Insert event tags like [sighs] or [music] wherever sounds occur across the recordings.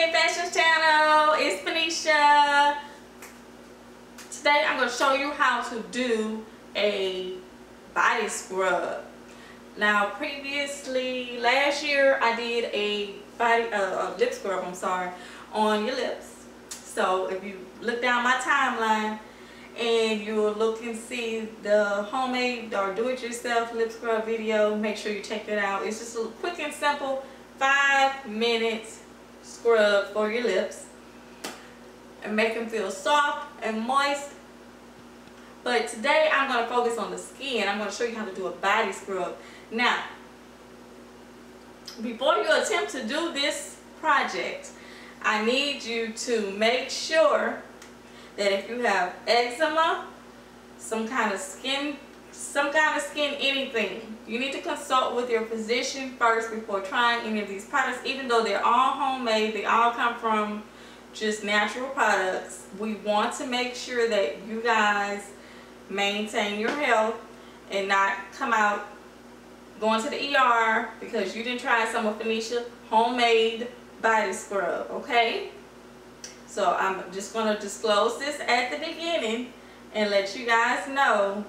PK Fashions channel. It's Phonicia. Today I'm going to show you how to do a body scrub. Now previously, last year I did a body, uh, a lip scrub, I'm sorry, on your lips. So if you look down my timeline and you'll look and see the homemade or do-it-yourself lip scrub video, make sure you check it out. It's just a quick and simple five minutes scrub for your lips and make them feel soft and moist. But today I'm going to focus on the skin. I'm going to show you how to do a body scrub. Now, before you attempt to do this project, I need you to make sure that if you have eczema, some kind of skin, some kind of skin anything, you need to consult with your physician first before trying any of these products. Even though they're all homemade, they all come from just natural products. We want to make sure that you guys maintain your health and not come out going to the ER because you didn't try some of Phonicia homemade body scrub, okay? So I'm just going to disclose this at the beginning and let you guys know.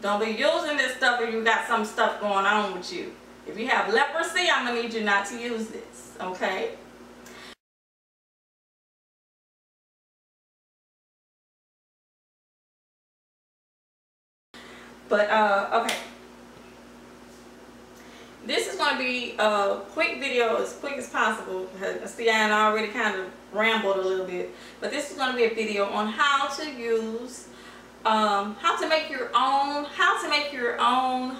Don't be using this stuff if you got some stuff going on with you. If you have leprosy, I'm going to need you not to use this, okay? But, uh, okay. This is going to be a quick video, as quick as possible. See, I already kind of rambled a little bit. But this is going to be a video on how to use, um, how to make your own, how to make your own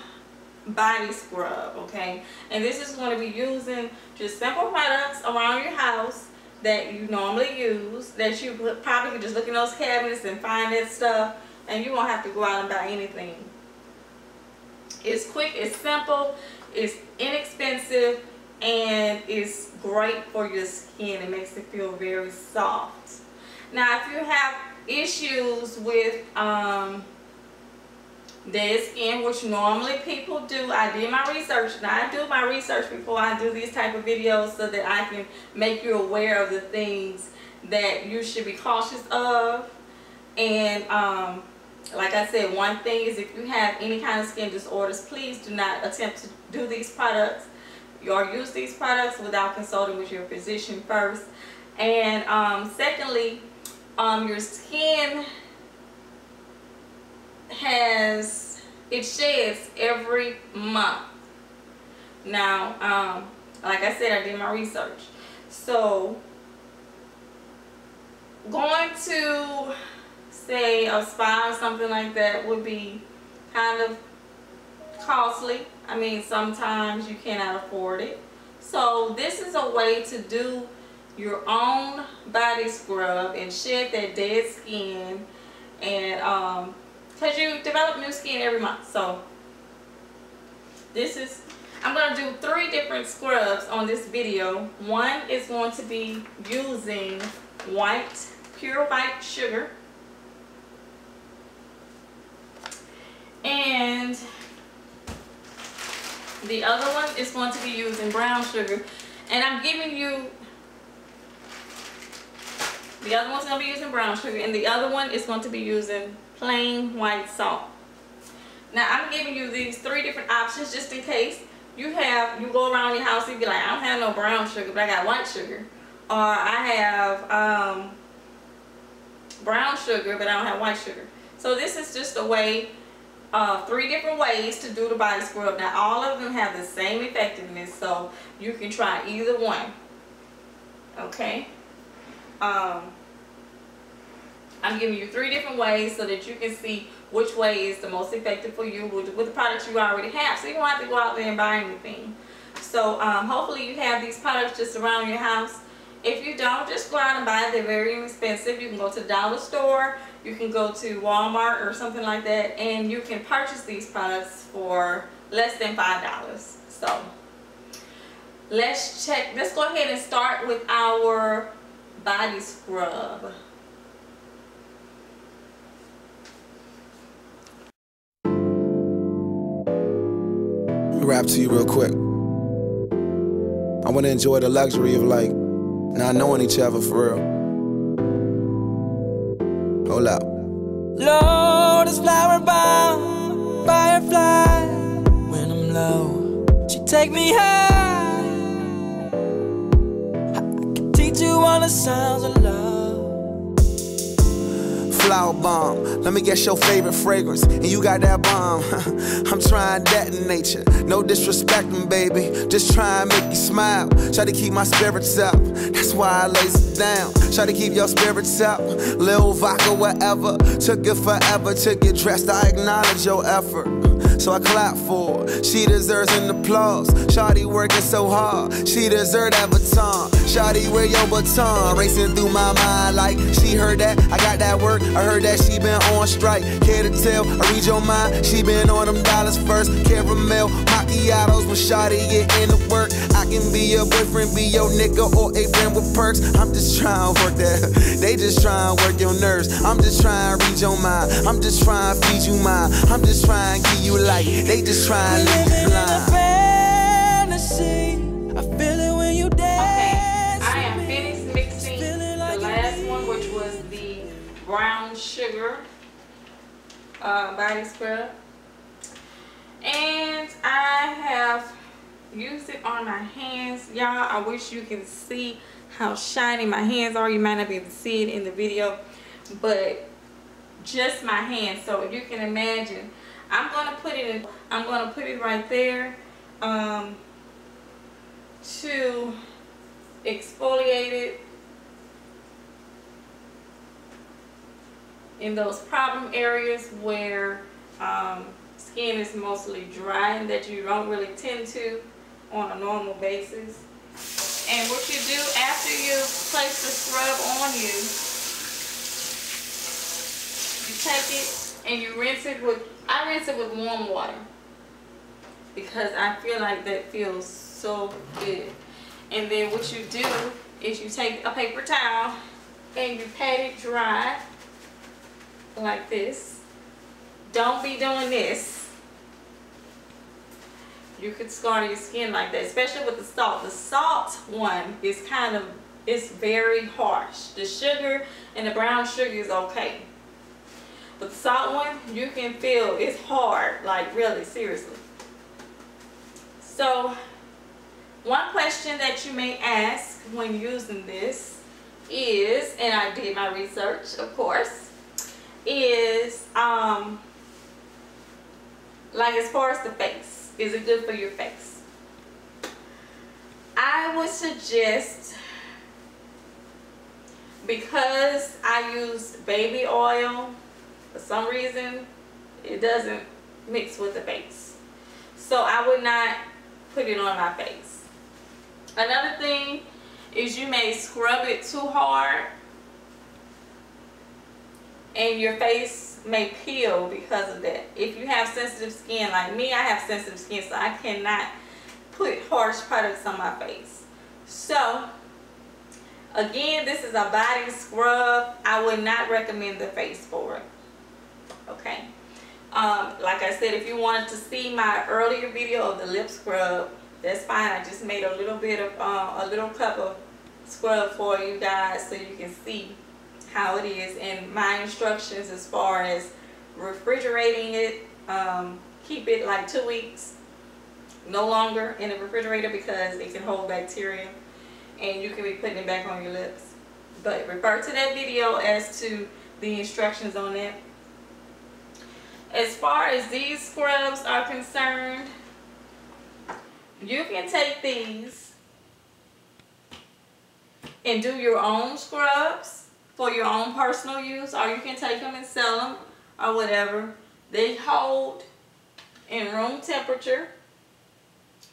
body scrub, okay? And this is going to be using just simple products around your house that you normally use, that you probably just look in those cabinets and find that stuff, and you won't have to go out and buy anything. It's quick, it's simple, it's inexpensive and it's great for your skin. It makes it feel very soft. Now if you have issues with um, dead skin, which normally people do, I did my research and I do my research before I do these type of videos so that I can make you aware of the things that you should be cautious of. And um, like I said, one thing is if you have any kind of skin disorders, please do not attempt to do these products or use these products without consulting with your physician first. And um, secondly, um, your skin has, it sheds every month. Now, um, like I said, I did my research. So, going to say a spa or something like that would be kind of costly. I mean, sometimes you cannot afford it. So this is a way to do your own body scrub and shed that dead skin and um because you develop new skin every month. So this is I'm going to do three different scrubs on this video. One is going to be using white pure white sugar. And the other one is going to be using brown sugar. And I'm giving you the other one's going to be using brown sugar and the other one is going to be using plain white salt now I'm giving you these three different options just in case you have you go around your house and be like I don't have no brown sugar but I got white sugar or I have um, brown sugar but I don't have white sugar so this is just a way uh, three different ways to do the body scrub. Now all of them have the same effectiveness so you can try either one. Okay. Um, I'm giving you three different ways so that you can see which way is the most effective for you with, with the products you already have. So you don't have to go out there and buy anything. So um, hopefully you have these products just around your house. If you don't, just go out and buy. They're very inexpensive. You can go to the dollar store you can go to Walmart or something like that and you can purchase these products for less than five dollars so let's check let's go ahead and start with our body scrub rap to you real quick I want to enjoy the luxury of like not knowing each other for real. Hold up. Lord is flower bound, firefly. When I'm low, she take me high. I can teach you all the sounds of flower bomb. Let me guess your favorite fragrance, and you got that bomb. [laughs] I'm trying that in nature. No disrespecting, baby. Just try and make you smile. Try to keep my spirits up. That's why I lays it down. Try to keep your spirits up. Lil vodka, whatever. Took it forever to get dressed. I acknowledge your effort so I clap for her. She deserves an applause. Shawty working so hard, she deserves that baton. Shawty, where your baton? Racing through my mind like she heard that. I got that work, I heard that she been on strike. Care to tell? I read your mind. She been on them dollars first. Caramel macchiatos when Shawty get into work. I can be your boyfriend, be your nigga, or a friend with perks. I'm just trying to work that. [laughs] They just trying to work your nerves. I'm just trying to read your mind. I'm just trying to feed you mine. I'm just trying to give you light. They just trying to leave you blind. Brown sugar uh, body scrub. And I have used it on my hands. Y'all, I wish you can see how shiny my hands are. You might not be able to see it in the video, but just my hands. So you can imagine I'm gonna put it in, I'm gonna put it right there um, to exfoliate it in those problem areas where um, skin is mostly dry and that you don't really tend to on a normal basis. And what you do after you place the scrub on you, you take it and you rinse it with, I rinse it with warm water because I feel like that feels so good. And then what you do is you take a paper towel and you pat it dry like this. Don't be doing this. You could scar your skin like that, especially with the salt. The salt one is kind of, it's very harsh. The sugar and the brown sugar is okay. But the salt one, you can feel it's hard, like really, seriously. So, one question that you may ask when using this is, and I did my research, of course, is, um, like as far as the face, is it good for your face? I would suggest, because I use baby oil for some reason, it doesn't mix with the face. So I would not put it on my face. Another thing is you may scrub it too hard and your face may peel because of that. If you have sensitive skin like me, I have sensitive skin so I cannot put harsh products on my face. So again, this is a body scrub. I would not recommend the face for it okay um, like I said if you wanted to see my earlier video of the lip scrub that's fine I just made a little bit of uh, a little cup of scrub for you guys so you can see how it is and my instructions as far as refrigerating it um, keep it like two weeks no longer in the refrigerator because it can hold bacteria and you can be putting it back on your lips. But refer to that video as to the instructions on that. As far as these scrubs are concerned, you can take these and do your own scrubs for your own personal use or you can take them and sell them or whatever. They hold in room temperature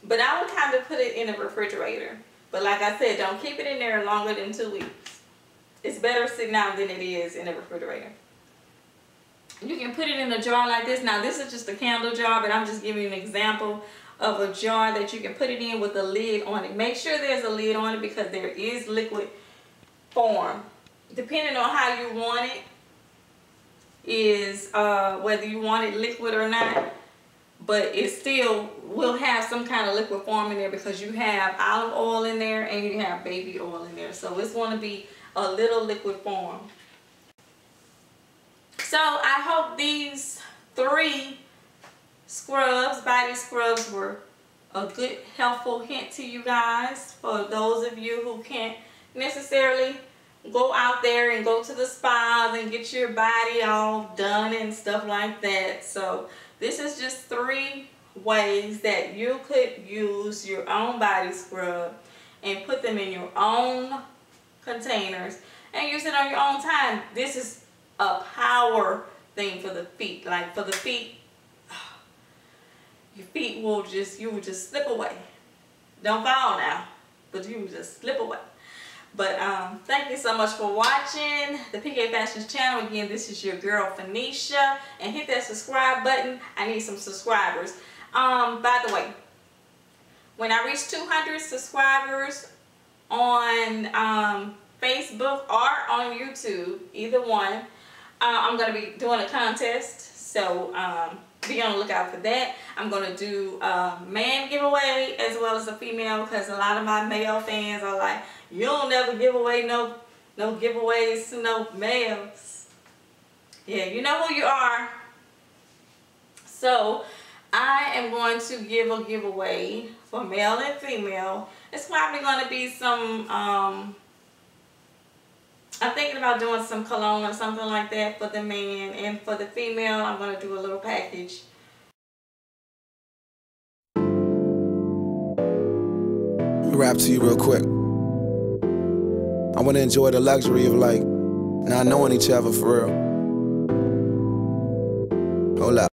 but I would kind of put it in a refrigerator. But like I said, don't keep it in there longer than two weeks. It's better sitting out than it is in a refrigerator. You can put it in a jar like this. Now this is just a candle jar, but I'm just giving you an example of a jar that you can put it in with a lid on it. Make sure there's a lid on it because there is liquid form. Depending on how you want it is uh, whether you want it liquid or not. but it still will have some kind of liquid form in there because you have olive oil in there and you have baby oil in there. So it's going to be a little liquid form. So I hope these three scrubs, body scrubs were a good helpful hint to you guys for those of you who can't necessarily go out there and go to the spas and get your body all done and stuff like that. So this is just three ways that you could use your own body scrub and put them in your own containers and use it on your own time. This is a power thing for the feet. Like for the feet, [sighs] your feet will just, you will just slip away. Don't fall now, but you will just slip away. But um, thank you so much for watching the PK Fashions channel. Again, this is your girl Phonicia. And hit that subscribe button. I need some subscribers. Um, by the way, when I reach 200 subscribers on um, Facebook or on YouTube, either one, uh, I'm going to be doing a contest. So um, be on the lookout for that. I'm going to do a man giveaway as well as a female because a lot of my male fans are like, you don't never give away no no giveaways to no males. Yeah, you know who you are. So, I am going to give a giveaway for male and female. It's probably going to be some, um, I'm thinking about doing some cologne or something like that for the man. And for the female, I'm going to do a little package. Rap to you real quick. I want to enjoy the luxury of like not knowing each other for real. Hold up.